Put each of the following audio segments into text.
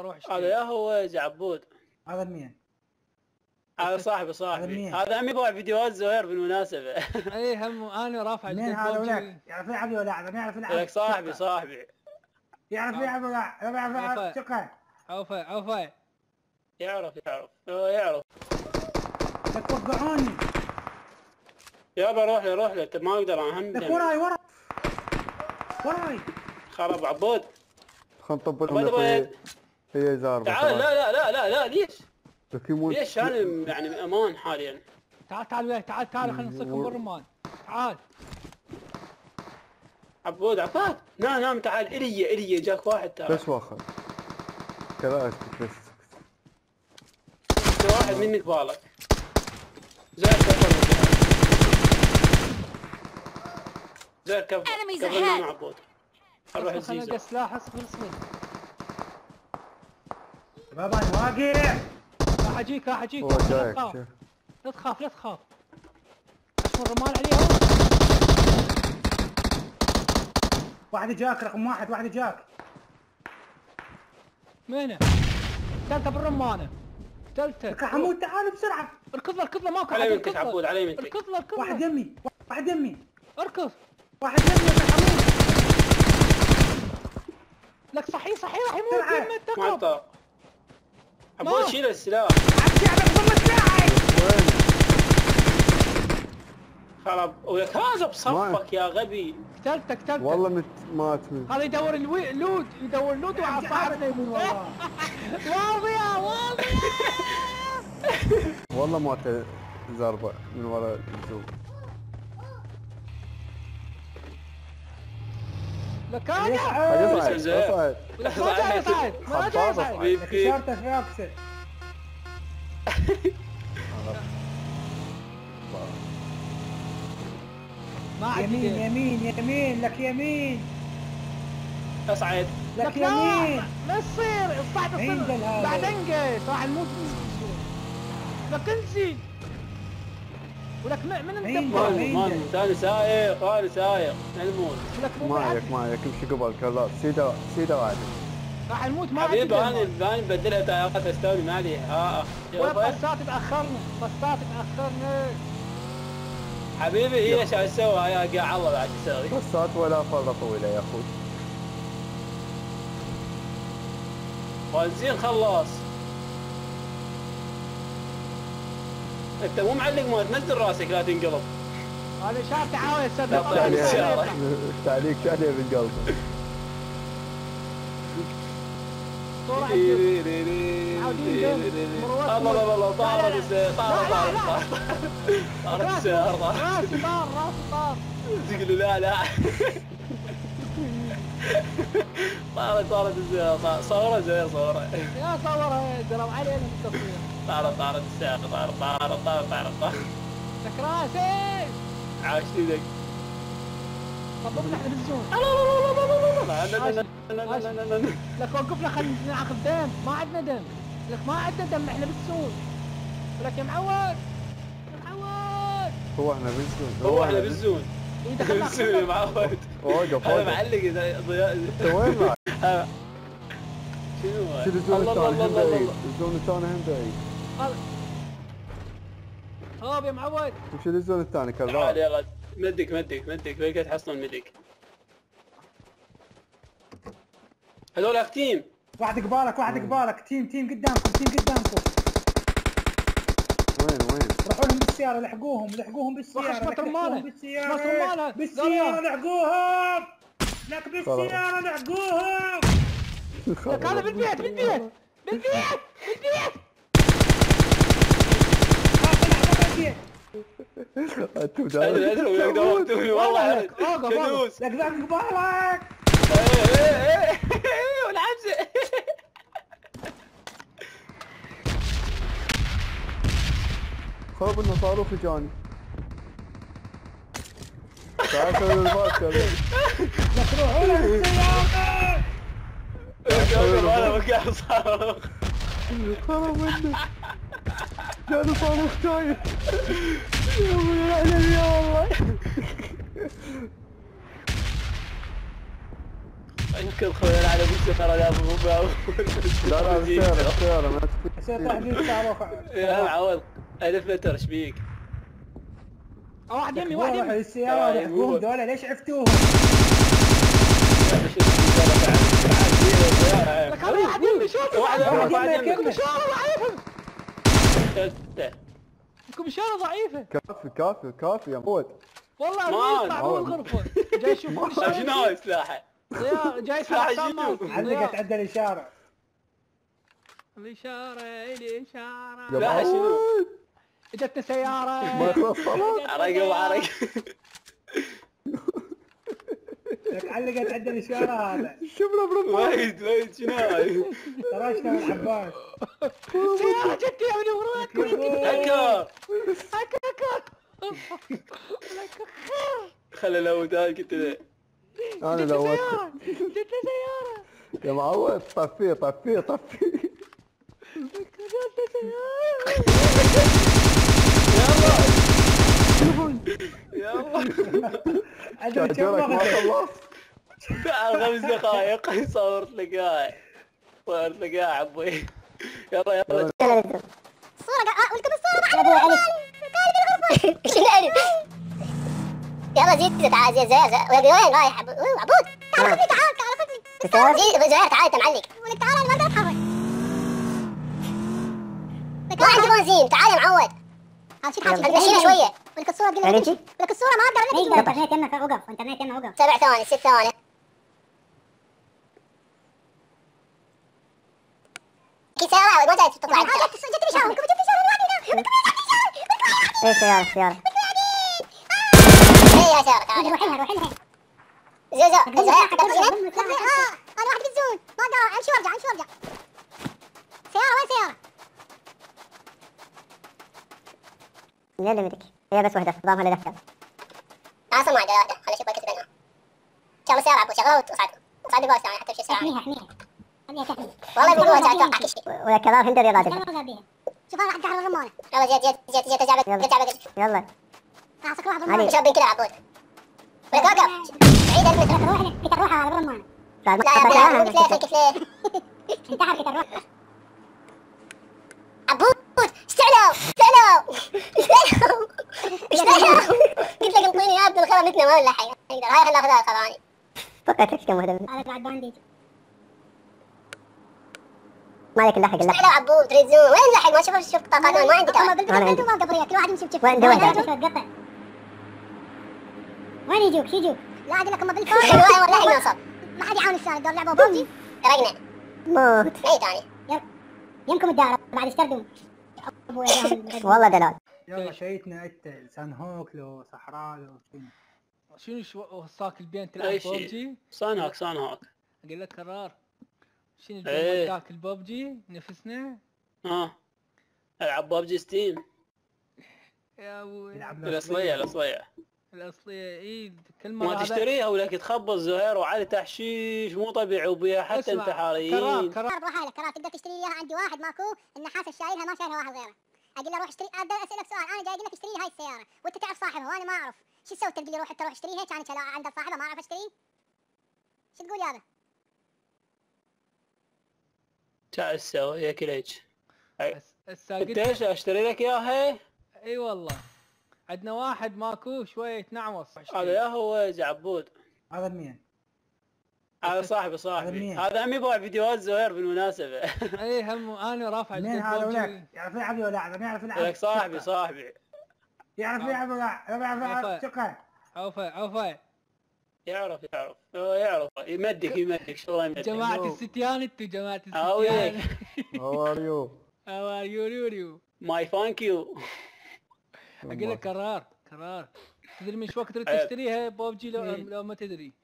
أروح هذا اشتري يا هو يا عبود هذا مين؟ هذا صاحبي هذا صاحبي؟ هذا عم يبغى فيديوهات زهير بالمناسبة. اي هم أنا رافع مين هذا PUBG. ولا يعرف يلعب ولا يعرف يعرف يلعب لك صاحبي. صاحبي. يعرف يلعب ولا يعرف يعرف يلعب. شكرا. عوفة عوفة يعرف يعرف. هو يعرف. لا توقعوني يابا روح له روح له أنت ما أقدر أنا لك هم وراي وراي. وراي. خرب عبود. خلنا نطبل هي زاربة تعال لا لا لا لا لا ليش؟ ليش أنا يعني بامان حاليا؟ تعال تعال وياي تعال تعال خلينا نصكم بالرمان تعال. عبود عباد نام نام تعال. إلي إلي جاك واحد تعال. بس واخر. كذا اسكت بس جا واحد منك بالك. زين كفر زين cover cover ahead. مع عبود أروح الزيزو نلقى سلاح اصبر اصبر بابا واقف راح اجيك راح اجيك. لا تخاف. لا تخاف لا تخاف. اشمر الرمال عليهم واحد جاك رقم واحد واحد جاك. منه قتلته بالرمانة. يا حمود تعال بسرعة. اركض له اركض له ماكو على يمينك اركض له. عبود على يمينك اركض له اركض واحد يمي واحد يمي. اركض. واحد يمي يا حمود لك صحيح صحيح راح يموت. يمه ما اتقب انت عبود ما. شيل السلاح عبد يعمل ضم الساعة وين خرب ولك هذا بصفك يا غبي قتلته قتلته والله مت مات من هذا يدور الوي... لود يدور لود وعلى صاحبنا يموت والله واضية واضية والله مات زاربة من ورا الزوم مكانه يصعد يصعد خشارته يمين يمين يمين لك يمين. اصعد لك يمين. ما تصير. الصعد تصير. بعد انقش راح نموت لك انزل ولك من انت ما. ما أنا سايق أنا سايق. لك مو بعد معك معك امشي قبل خلاص سيدا سيدا واحد راح نموت ما عاد حبيبي. أنا أنا بدلها تايقات استولي ما ها ولا بسات تاخرنا بسات تاخرنا حبيبي هي إيش أسوي يا قاع الله بعد تسوي. بسات ولا فرة طويلة يا أخوي. بنزين خلص. انت مو معلق ما نزل راسك لا تنقلب. أنا شافت عاوز السياره تعليق شهلي من الله الله الله طارت السيارة طارت طارت طارت السيارة. راسي طار راسي طار. لا لا. طارت طارت السيارة. صورة زين صورة. يا صورة ترى علي أنا بالتصوير طار طار الساق طار طار طار طار طار لك راسي عاشتي لك طبقنا إحنا بالزون لك وقفنا خلينا ناخذ دم ما عندنا دم لك ما عندنا دم إحنا بالزون لك يا معود يا معود هو إحنا بالزون هو إحنا بالزون بالزون يا معود وقف أنا معلق انت وين شنو الله الله الله الله الزون الثاني هم بعيد هاب يا معود. وشيل الزون الثاني تعال كذاب يلا مدك مدك مدك. كنت تحصل مدك. هذول تيم. واحد قبالك واحد قبالك. تيم تيم قدامكم تيم قدامكم. وين وين؟ روحوا لهم بالسيارة لحقوهم لحقوهم بالسيارة وخش مطر لحقوهم ماله. بالسيارة. مطر ماله. بالسيارة زريان. لحقوهم. لك بالسيارة لحقوهم. لك هذا بالبيت بالبيت بالبيت بالبيت. أنتم ادري ادري وياك دوبت والله كدوس لك ذاك قبالك والعبسه خوف انه صاروخ اجاني تعال سوي الباص يا بيه. أنا مكان صاروخ خرب منه جاني صاروخ جاي لا لا لا والله انكب خويا على ابو سفر لا ابو لا لا بسيارة بسيارة ما تفكر تحديد تعرف يا عوض الف متر إيش بيك؟ واحد يمي واحد يمي السيارة يحكوهم دولة ليش عفتوهم؟ يمي هذا واحد يمي شوف واحد يمي شوف واحد يمي كمل. اشاره ضعيفة كافي كافي كافي يا معود والله ما- يطلع من الغرفة جاي يشوفون شنو هاي سلاحه؟ جاي. علقت ضياء. عدل الإشارة الإشارة الاشاره يا لا، شنو؟ اجتنا ما سياره عرق وعرق لك علقت عدل الإشارة هذا شبنا برمضان وايد وايد شنو؟ طرشنا من عباس سياره جت يا ابني وراك. هكا هكا هكا خلي الاودان كنت ذا. أنا لو سيارة. جتنا سيارة. يا معود طفيه طفيه طفيه سيارة يلا كم وقت تعال خمس دقائق صورت لك هاي صورت لك هاي عبوي. يلا يلا. الصورة قا- ولكم الصورة يا أبوي الف إيش الالف يلا زيد تعال زيد زيد زيد. وين رايح. عبود تعال خذني تعال تعال خذني زيد زهير تعال انت معلق ولك تعال أنا ما أقدر اتحرك ما عندي بنزين تعال يا معود مشينا شوية. ولك الصورة قلنا لك ولك الصورة ما أقدر أقدر انترنت يمك انترنت يمك سبع ثواني ست ثواني. سيارة ما جاي تطلع جت جت ولكم جت جت اشارة إيه سيارة سيارة إيه يا سيارة تعال روحي لها روحي لها. زوزو دقيقة آه أنا واحد بالزون ما أقدر أمشي وأرجع أمشي وأرجع. سيارة وين سيارة؟ اللي بدك. هي بس وحدة. ضامها لدفع أنا أصلا ما عندي واحدة خليني أشوف كيف بينهم شغل السيارة ابو شغلها وصعد وصعد بوست أنا حتى بشي سرعة أحميها أحميها. خليها تحمي. والله بيقولها جاي أتوقع كشفي ويا كباب هندر يلا عدل شوف أنا راح ادخل الرمانة يلا جيت جيت جيت جيت يلا. جيت جابت يلا. اسكر واحد. رمانة شبين كذا عبود. ولك وقف بعيد المتر روح لك روحها على ما لا يا كلامها كيف ليه كيف ليه؟ انتحر كتر روح عبود. استعلوا. قلت لك انطيني يا ابن الخرا مثل ما ولا حي نقدر هاي خلينا ناخذها الخراني فكرت كم وحدة منهم هذا بعد بانديج ما عليك نلحق نلحق استعلوا عبود تريد زوم وين لحق ما شوف شوف طاقات ما عندي توعد عندي. ما قبريه كل واحد يمشي بشوف وين دولة؟ قطع وين يجوك يجوك لا أقول لك بالفوق وين ولا نصب ما حد يعاون الثاني دور لعبه بوجي ترقنا موت اي ثاني يمكم الدار بعد اشتردوا والله دلال يلا شيتنا انت سان هوك لو صحراء لو شنو؟ شنو شو وصاك البين تلعب أي شيء. بوبجي صانعك صانعك أقول لك قرار. شنو إيه. الجو ذاك البوبجي نفسنا. ها. ألعب ببجي Steam. يا أبوي الاصلية الاصلية الاصليه إي كل ما تشتريها ولك تخبص زهير وعلي تحشيش مو طبيعي وبيها حتى انتحاريين. كرار كرار تقدر تشتري إياها عندي واحد ماكو؟ النحاس الشايلها ما شايلها واحد غيره. أقول له روح اشتري أقدر أسألك سؤال أنا جاي أقول لك اشتري لي هاي السيارة وأنت تعرف صاحبها وأنا ما أعرف. شو سويت تقول لي روح انت روح اشتريها كان كان عند صاحبها ما أعرف اشتري شو تقول يابا تعال تسوي يا كليج إيش أشتري لك اياها إي والله. عندنا واحد ماكو شوية نعوص. هذا يا هو عبود هذا مين؟ هذا صاحبي هذا صاحبي؟ هذا عمي باع فيديوهات زهير بالمناسبة اي هم أنا رافع مين هذا. ولك؟ يعرف يلعب ولا لا؟ ما يعرف يلعب صاحبي صاحبي يعرف يلعب ولا لا؟ ما يعرف يلعب. شقة عوفا عوفا يعرف يعرف هو يعرف يمدك يمدك شو يمدك جماعة أيوه. الستيان انتو جماعة الستيان. هاو ار يو How are you يوريو ماي ثانك يو أقول لك قرار قرار تدري من وقت تريد عيب. تشتريها بوبجي لو, مم. لو ما تدري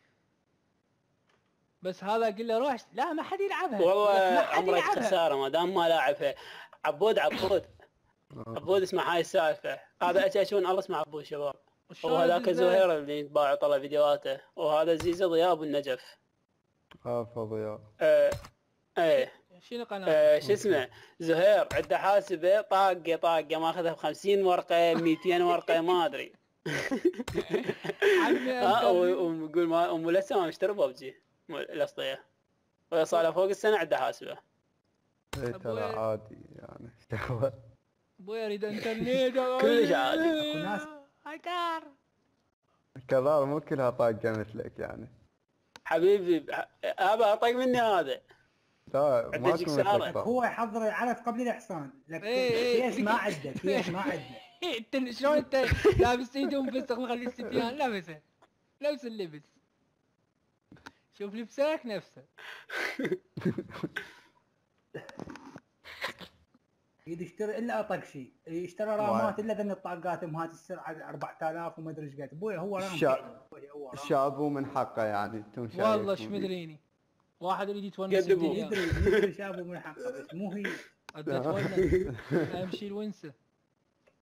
بس هذا أقول له روح لا ما حد يلعبها. والله عمرك. خسارة ما دام ما لاعبها عبود عبود. عبود اسمع هاي السالفة. هذا اتشون الله اسمه عبود شباب. وهذاك؟ زهير اللي باع طلع فيديوهاته. وهذا زيزو ضياء ابو النجف عفا ضياء. آه إيه. شنو قناة؟ آه شو اسمه؟ زهير عنده حاسبة طاقة طاقة ماخذها ب 50 ورقة 200 ورقة ما أدري. عمي و- ويقول ما ام لسه ما مشتري ببجي. مو الاسطيه وإذا صار له فوق السنة عد احاسبه اي. ترى عادي يعني. شهوة أبوي اريد انترنت كلش عادي. أكو ناس. كذا مو كلها طاقة مثلك يعني. حبيبي ابا أطق مني هذا. لا ما. مثلك. هو يحضر العلف قبل الإحصان. لك إيه، إيه. كيس ما عده كيس ما عده إنت شلون أنت لابس هدوم فسخ مخلي الستيان لابسه. لابس اللبس. شوف لبسك نفسه. يشتري إلا أطق شيء. يشتري رامات إلا ذن الطاقات مهات السرعة 4000 وما أدري إيش قد أبوي هو رام. الشاب من حقه يعني والله إيش مدريني. واحد يريد يتونس يدري يدري شابه من حقه بس مو هي. أتونس. أمشي الونسة.